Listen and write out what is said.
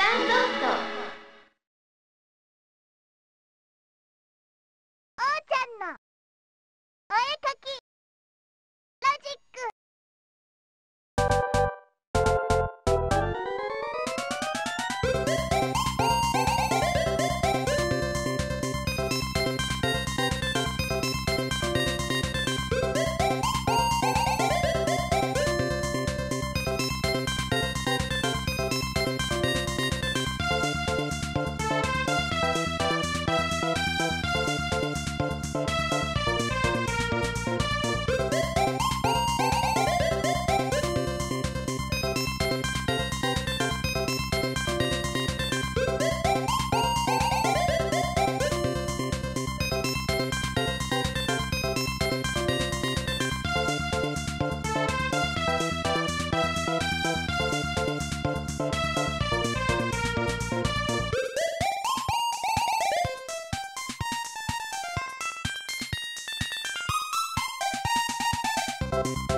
タンロットおーちゃんのお絵かきロジックうん。you